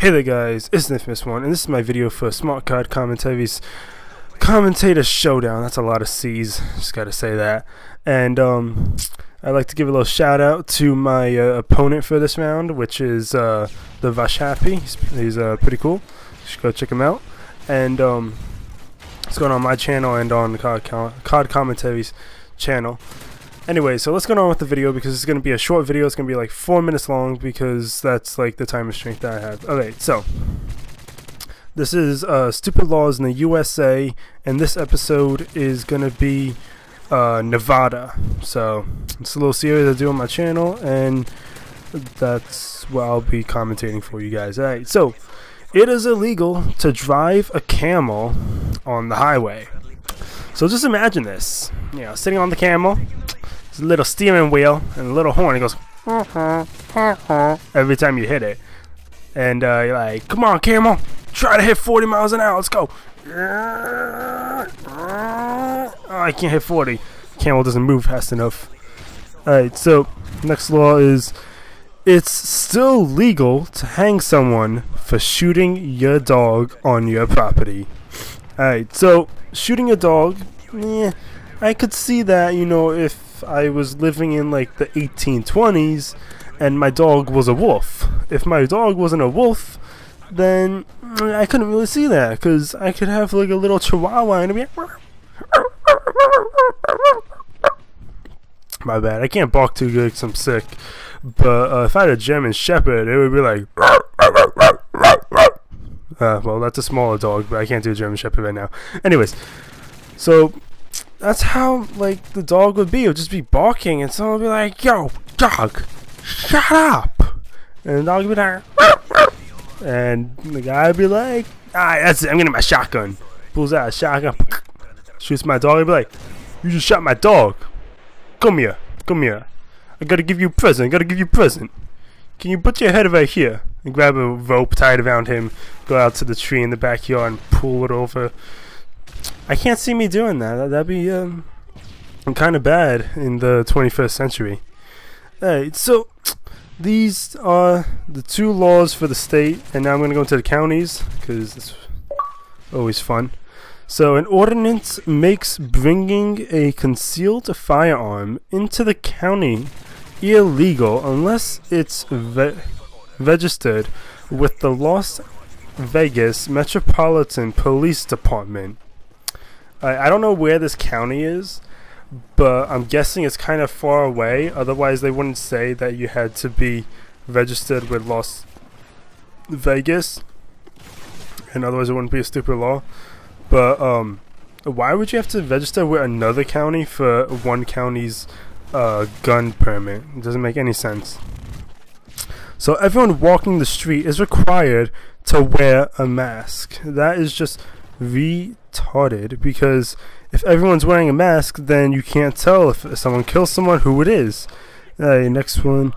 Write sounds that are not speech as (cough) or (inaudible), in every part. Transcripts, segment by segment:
Hey there guys, it's Infamous One, and this is my video for Smart Cod Commentaries Commentator Showdown. That's a lot of C's, just gotta say that. And um, I'd like to give a little shout out to my uh, opponent for this round, which is uh, therushhappy. He's, he's uh, pretty cool. Should go check him out. And um, it's going on my channel and on the Cod, Cod Commentaries channel. Anyway, so let's get on with the video because it's going to be a short video. It's going to be like four minutes long because that's like the time restraint that I have. Okay, so this is uh, Stupid Laws in the USA, and this episode is going to be uh, Nevada. So it's a little series I do on my channel, and that's what I'll be commentating for you guys. Alright, so it is illegal to drive a camel on the highway. So just imagine this, you know, sitting on the camel, little steering wheel and a little horn. It goes every time you hit it. And uh, you're like, come on, camel, try to hit 40 miles an hour. Let's go. Oh, I can't hit 40. Camel doesn't move fast enough. Alright, so next law is it's still legal to hang someone for shooting your dog on your property. Alright, so shooting a dog, yeah, I could see that, you know, if I was living in like the 1820s and my dog was a wolf. If my dog wasn't a wolf, then I couldn't really see that because I could have like a little chihuahua and be like, (laughs) my bad. I can't bark too good because I'm sick. But uh, if I had a German Shepherd, it would be like. (laughs) Uh, well, that's a smaller dog, but I can't do a German Shepherd right now. Anyways, so that's how like the dog would be. It would just be barking, and someone would be like, "Yo, dog, shut up!" And the dog would be like, and the guy would be like, "Ah, that's it. I'm getting my shotgun." Pulls out a shotgun, (laughs) shoots my dog. He'd be like, "You just shot my dog. Come here, come here. I gotta give you a present. I gotta give you a present. Can you put your head right here?" And grab a rope tied around him, go out to the tree in the backyard and pull it over. I can't see me doing that. That'd be um, kind of bad in the 21st century. Alright, so these are the two laws for the state, and now I'm going to go into the counties because it's always fun. So, an ordinance makes bringing a concealed firearm into the county illegal unless it's ve registered with the Las Vegas Metropolitan Police Department. I, I don't know where this county is, but I'm guessing it's kind of far away. Otherwise, they wouldn't say that you had to be registered with Las Vegas, and otherwise it wouldn't be a stupid law. But um, why would you have to register with another county for one county's uh, gun permit? It doesn't make any sense. So everyone walking the street is required to wear a mask. That is just retarded because if everyone's wearing a mask, then you can't tell if someone kills someone who it is. Uh, next one.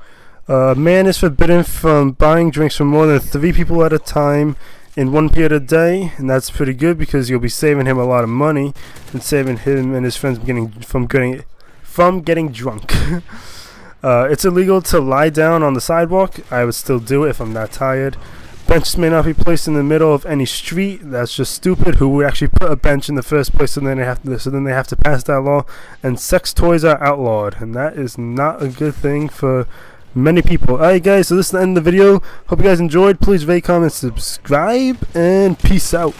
Uh, man is forbidden from buying drinks from more than three people at a time in one period a day, and that's pretty good because you'll be saving him a lot of money and saving him and his friends getting from getting from getting drunk. (laughs) uh, it's illegal to lie down on the sidewalk. I would still do it if I'm not tired. Benches may not be placed in the middle of any street. That's just stupid. Who would actually put a bench in the first place? And then they have to. So then they have to pass that law. And sex toys are outlawed, and that is not a good thing for many people. Alright, guys. So this is the end of the video. Hope you guys enjoyed. Please rate, comment, subscribe, and peace out.